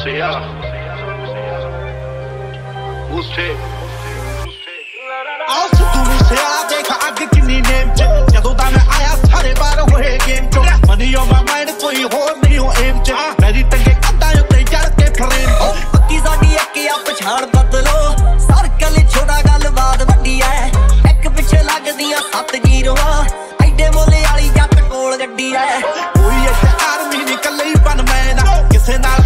Hussein. Hussein. ਆਹ ਸਿੱਧੂ ਮੂਸੇਵਾਲਾ ਦੇਖ ਅੱਗ ਕਿੰਨੀ ਨੇਮ ਚ। ਜਦੋਂ ਦਾ ਮੈਂ ਆਇਆ ਸਾਰੇ ਬਾਰ ਹੋਏ ਗੇਮ ਚ। ਮਨੀ ਔਨ ਮਾਈ ਮਾਈਂਡ ਕੋਈ ਹੋਰ ਨਹੀਂ ਹੋ ਏਮ ਚ। ਮੇਰੀ ਟੰਗੇ ਕੰਧਾਂ ਉੱਤੇ ਚੜ ਕੇ ਫਰੇਮ ਪੱਕੀ ਸਾਡੀ ਇੱਕ ਆ ਪਛਾਣ ਬਦਲੋ। ਸਰਕਲ ਛੋਟਾ ਗੱਲਬਾਤ ਵੱਡੀ ਐ। ਇੱਕ ਪਿੱਛੇ ਲੱਗਦੀਆਂ ਸੱਤ ਜੀਰੋਆਂ। ਐਡੇ ਮੋਲੇ ਵਾਲੀ ਜੱਟ ਕੋਲ ਗੱਡੀ ਐ। ਕੋਈ ਇੱਥੇ ਆਰਮੀ ਨਹੀਂ ਕੱਲੇ ਹੀ ਬਨ ਮੈਂ ਨਾ ਕਿਸੇ ਨਾਲ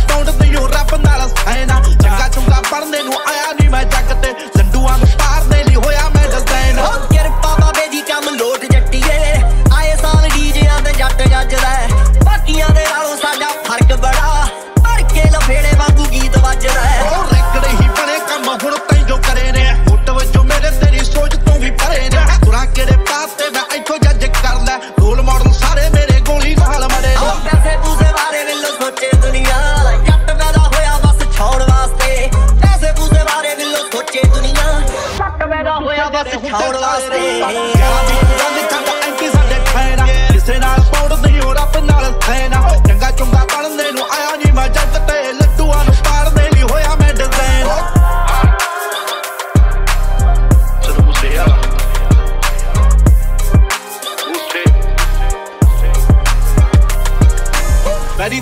Hold on, stay.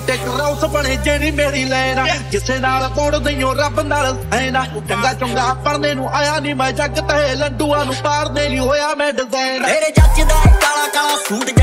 ਤੇ ਕਰੌਸ ਬਣੇ ਜਿਹੜੀ ਮੇਰੀ ਲੈਣਾ ਕਿਸੇ ਨਾਲ ਪੌੜ ਨਹੀਂ ਹੋ ਰੱਬ ਨਾਲ ਸੈਨਾ ਚੰਗਾ ਚੰਗਾ ਪੜਨੇ ਨੂੰ ਆਇਆ ਨਹੀਂ ਮੈਂ ਜੱਗ ਤੇ ਲੱਡੂਆਂ ਨੂੰ ਪਾੜਨੇ ਲਈ ਹੋਇਆ ਮੈਂ ਡਿਜ਼ਾਈਨ ਮੇਰੇ ਜੱਜ ਦਾ ਕਾਲਾ ਕਾਲਾ ਸੂਟ